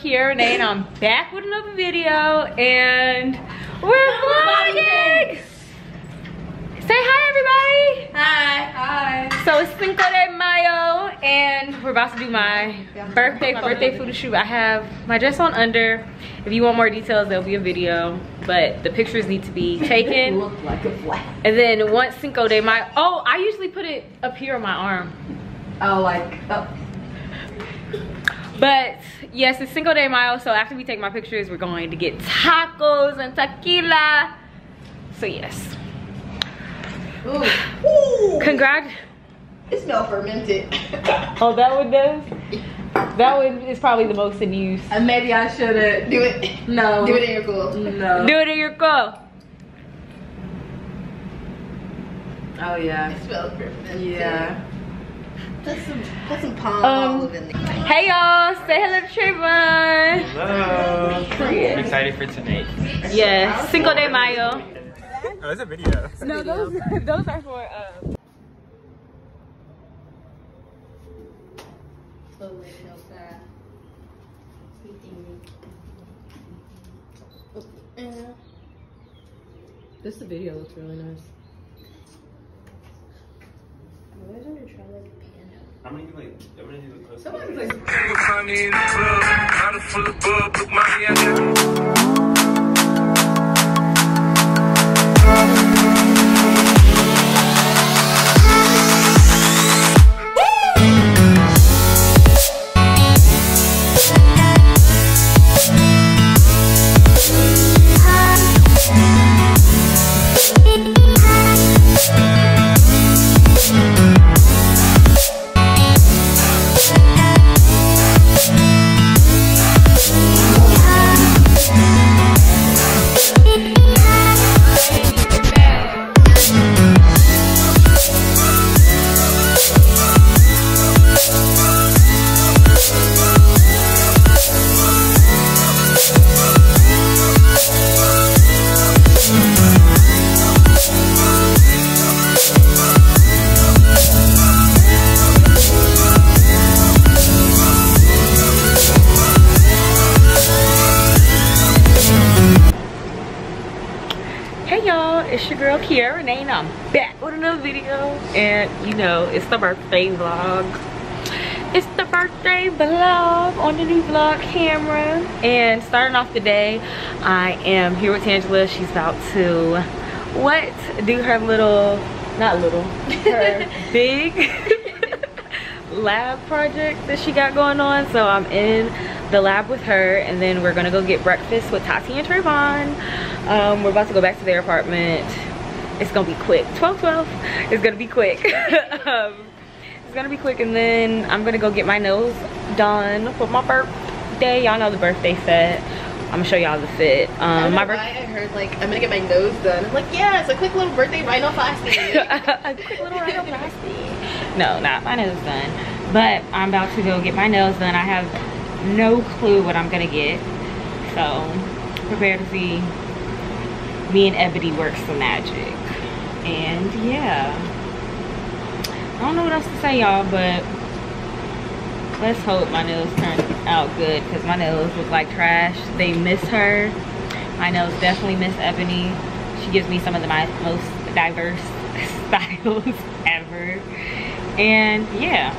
Kiarra Renee and I'm back with another video and we're vlogging! Say hi everybody! Hi. Hi. So it's Cinco de Mayo and we're about to do my birthday my birthday photo shoot. I have my dress on under. If you want more details, there'll be a video. But the pictures need to be taken. look like a flag. And then once Cinco de Mayo, oh, I usually put it up here on my arm. Oh, like, oh. But yes, it's Cinco de Mayo, so after we take my pictures, we're going to get tacos and tequila. So yes. Ooh. Ooh. Congrats. It smells fermented. oh, that one does? That one is probably the most in use. And maybe I shouldn't. Do it. No. Do it in your cool. No. Do it in your cool. Oh yeah. It smells fermented. Yeah. Put some, put some palm Um, olive in there. Hey y'all, say hello to Trayvon. Hello. I'm excited for tonight. Yes, Cinco de Mayo. Oh, that's a video. No, those those are for uh Slowly, no fast. This video looks really nice. Why don't you try like a panda? I'm gonna do like, do the close. Someone's like, Funny in the club, bottle full of bub, look mommy, I got and I'm back with another video. And you know, it's the birthday vlog. It's the birthday vlog on the new vlog camera. And starting off the day, I am here with Tangela. She's about to, what? Do her little, not little, her big lab project that she got going on. So I'm in the lab with her and then we're gonna go get breakfast with Tati and Trayvon. Um, we're about to go back to their apartment. It's gonna be quick. 12 12 It's gonna be quick. um, it's gonna be quick and then I'm gonna go get my nails done for my birthday. Y'all know the birthday set. I'm gonna show y'all the fit. Um, my birthday. I heard like I'm gonna get my nose done. I'm like, yeah, it's a quick little birthday rhinoplasty. a quick little rhinoplasty. No, not my nose done. But I'm about to go get my nails done. I have no clue what I'm gonna get. So prepare to see me and Ebony work some magic. And yeah. I don't know what else to say y'all, but let's hope my nails turn out good because my nails look like trash. They miss her. My nails definitely miss Ebony. She gives me some of the, my most diverse styles ever. And yeah.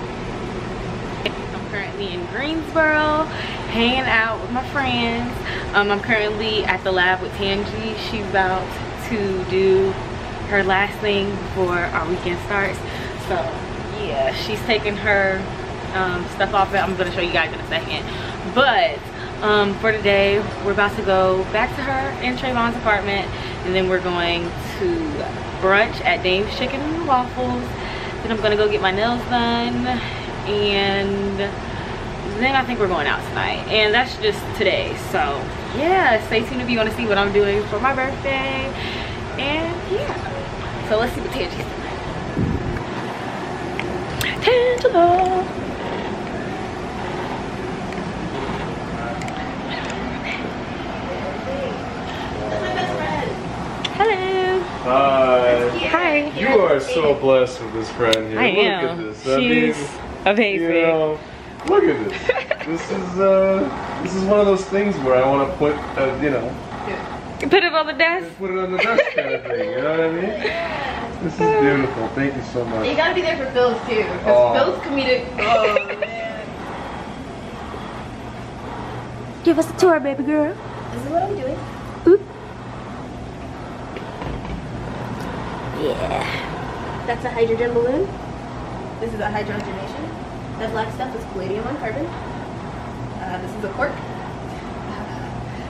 I'm currently in Greensboro, hanging out with my friends. Um, I'm currently at the lab with Tangi. She's about to do her last thing before our weekend starts. So yeah, she's taking her um, stuff off. I'm gonna show you guys in a second. But um, for today, we're about to go back to her in Trayvon's apartment, and then we're going to brunch at Dame's Chicken and Waffles. Then I'm gonna go get my nails done, and then I think we're going out tonight. And that's just today. So yeah, stay tuned if you want to see what I'm doing for my birthday. And yeah, so let's see what Tangi's doing. Tangela. Hello. Hi. Hi. You are so blessed with this friend here. I look am. at this. I She's mean, amazing. you know, look at this. this is uh, this is one of those things where I want to put, uh, you know, You put it on the desk. put it on the desk kind of thing. You know what I mean? This is beautiful. Thank you so much. You gotta be there for Phil's too, because Oh. Phil's comedic. Oh man. Give us a tour, baby girl. This is what I'm doing. Yeah. That's a hydrogen balloon. This is a hydrogenation. That black stuff is palladium on carbon. Uh, this is a cork.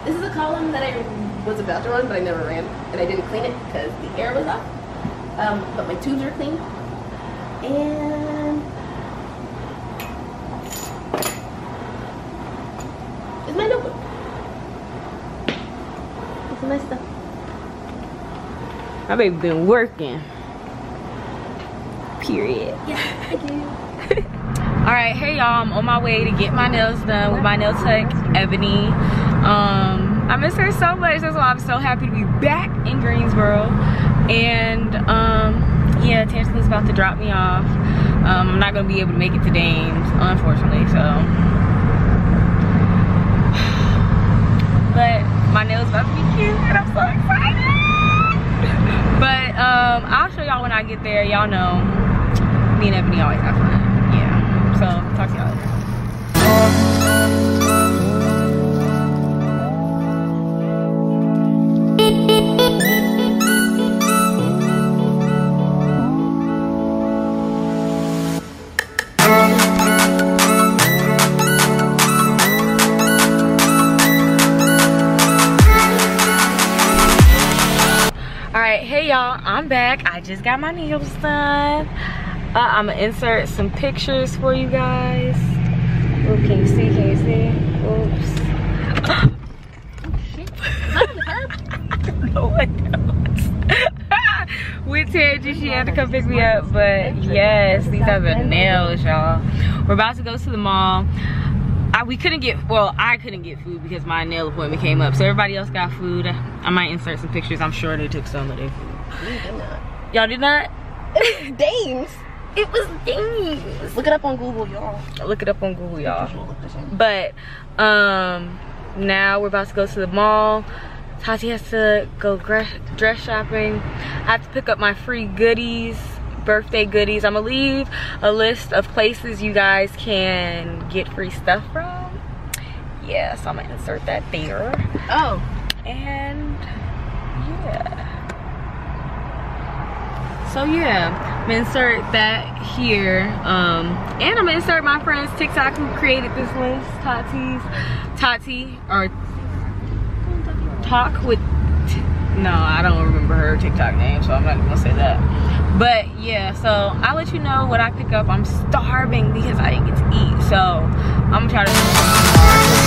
This is a column that I was about to run, but I never ran, and I didn't clean it because the air was off. Um, but my tubes are clean. And it's my notebook. It's my stuff. My baby been working. Period. Yeah, I do. All right, hey y'all, I'm on my way to get my nails done with my nail tech, Ebony. Um, I miss her so much. That's why I'm so happy to be back in Greensboro. And um, yeah, Tangela's about to drop me off. Um, I'm not gonna be able to make it to Dame's, unfortunately. So, but my nails about to be cute, and I'm so excited. But um, I'll show y'all when I get there. Y'all know me and Ebony always have fun. Just got my nails done. Uh, I'm gonna insert some pictures for you guys. Oh, can you see? Can you see? Oops. one knows. With Tangy, she had to come pick me up, but yes, these are the nails, y'all. We're about to go to the mall. I, we couldn't get, well, I couldn't get food because my nail appointment came up. So everybody else got food. I might insert some pictures. I'm sure they took some of their food. Y'all did not? Dame's. It was things. Look it up on Google, y'all. Look it up on Google, y'all. But um, now we're about to go to the mall. Tati has to go dress shopping. I have to pick up my free goodies, birthday goodies. I'm gonna leave a list of places you guys can get free stuff from. Yeah, so I'm gonna insert that there. Oh. And yeah. So yeah, I'm gonna insert that here. Um, and I'm gonna insert my friend's TikTok who created this list, Tati's, Tati, or Talk with, no, I don't remember her TikTok name, so I'm not gonna say that. But yeah, so I'll let you know what I pick up. I'm starving because I didn't get to eat. So I'm gonna try to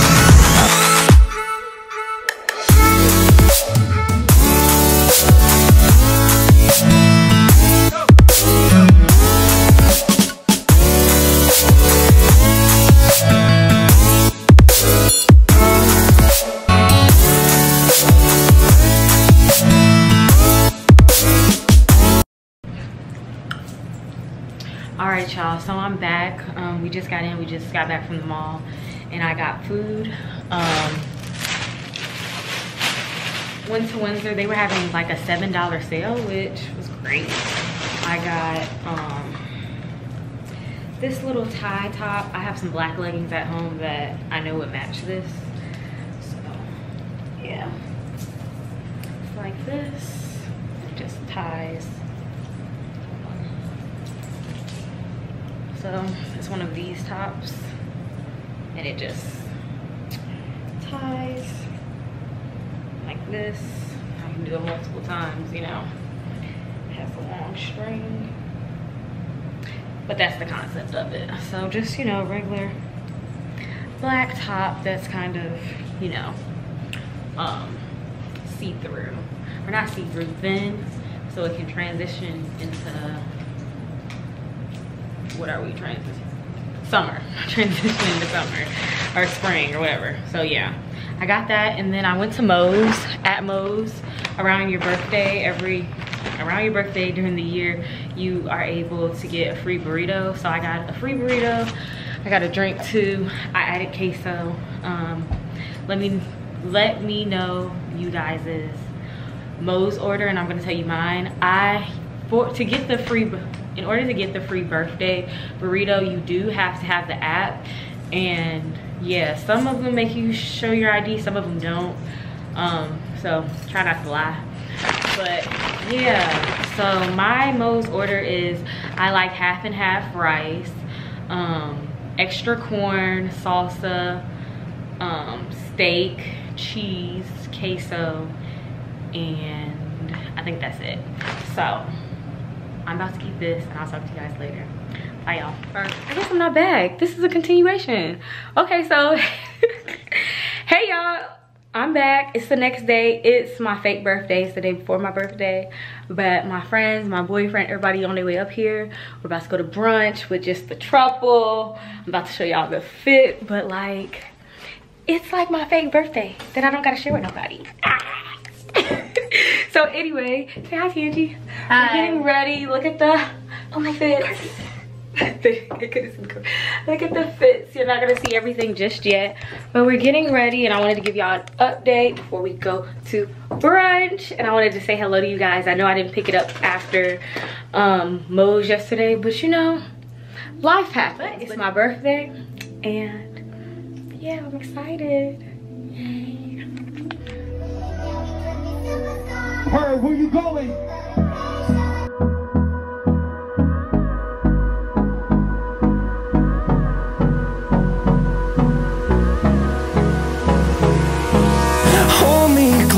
we just got in we just got back from the mall and i got food um, went to windsor. They were having like a seven dollar sale which was great. I got um, this little tie top. I have some black leggings at home that i know would match this. So yeah. It's like this. Just ties So it's one of these tops and it just ties like this. I can do it multiple times, you know. It has a long string. But that's the concept of it. So just, you know, regular black top that's kind of, you know, um, see-through. Or not see-through, thin, so it can transition into what are we transition summer transition into summer or spring or whatever so yeah i got that and then i went to moe's at moe's around your birthday every around your birthday during the year you are able to get a free burrito so i got a free burrito I got a drink too. I added queso. Um, let me let me know you guys's Moe's order and I'm gonna tell you mine. I for to get the free in order to get the free birthday burrito, you do have to have the app. And yeah, some of them make you show your ID, some of them don't. Um, so try not to lie. But yeah, so my Moe's order is I like half and half rice, um, extra corn, salsa, um, steak, cheese, queso, and I think that's it. So I'm about to eat this and I'll talk to you guys later. Bye y'all. I guess I'm not back. This is a continuation. Okay, so hey y'all. I'm back. It's the next day. It's my fake birthday. It's the day before my birthday. But my friends, my boyfriend, everybody on their way up here. We're about to go to brunch with just the trouble. I'm about to show y'all the fit. But like, it's like my fake birthday that I don't gotta share with nobody. So anyway, say hi Tangie. We're getting ready. Look at the, oh my fits. Look at the fits. You're not gonna see everything just yet. But we're getting ready and I wanted to give y'all an update before we go to brunch. And I wanted to say hello to you guys. I know I didn't pick it up after um, Moe's yesterday, but you know, life happens. It's my birthday and yeah, I'm excited. Her, where you going?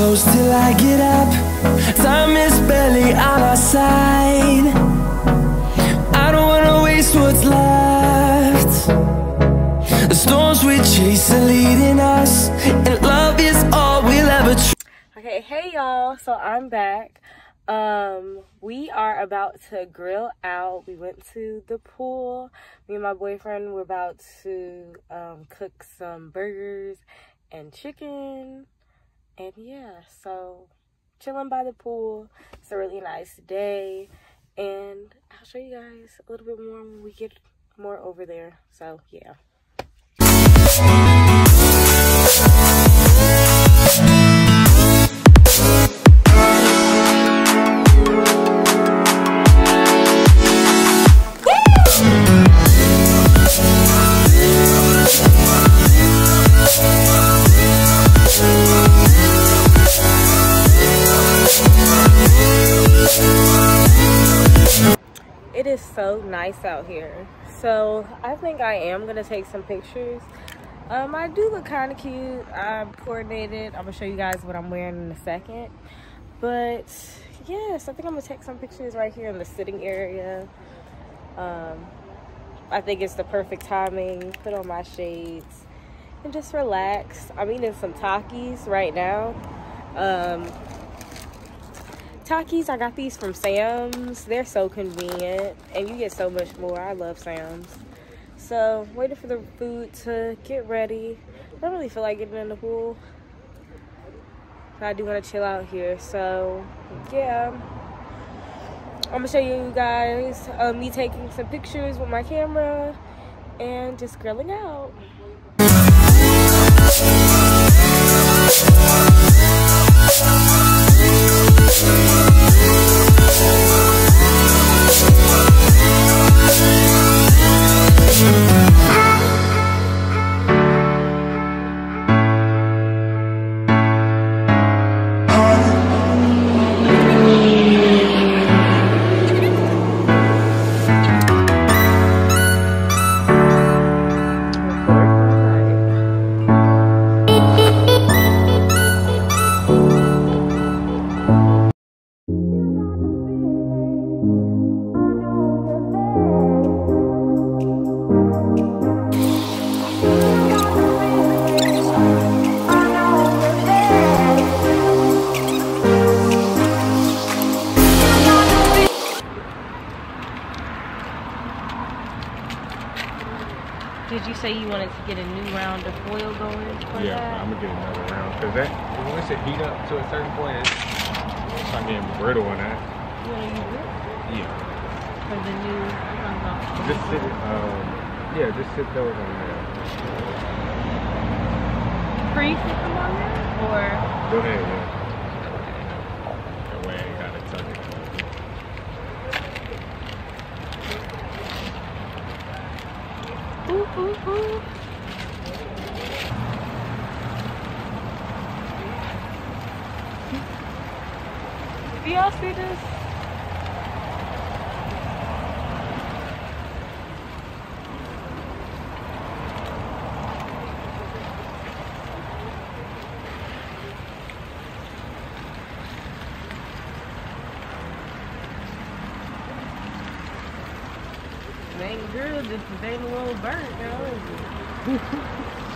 Close till I get up. Time is barely on our side. I don't wanna waste what's left. The storms we chase are leading us, and love is all we'll ever. Okay, hey y'all. So I'm back. Um, we are about to grill out. We went to the pool. Me and my boyfriend were about to um, cook some burgers and chicken. And yeah, so chilling by the pool. It's a really nice day. And I'll show you guys a little bit more when we get more over there. So yeah. So nice out here. So I think I am gonna take some pictures. Um, I do look kind of cute. I'm coordinated. I'm gonna show you guys what I'm wearing in a second. But yes, I think I'm gonna take some pictures right here in the sitting area. Um, I think it's the perfect timing. Put on my shades and just relax. I'm eating some Takis right now. Um, Takis, I got these from Sam's. They're so convenient and you get so much more. I love Sam's. So, waiting for the food to get ready. I don't really feel like getting in the pool. But I do want to chill out here. So, yeah. I'm going to show you guys uh, me taking some pictures with my camera and just grilling out. Thank Did you say you wanted to get a new round of foil going for yeah, that? I'm gonna get another round because that once it heat up to a certain point, it's, it's not getting brittle on that. Yeah. For the new unlock. Just sit. Um, yeah, just sit those on there. Pre sit them on there, or go ahead. Yeah. ooh, ooh. Do y'all see this? ain't a little burnt now,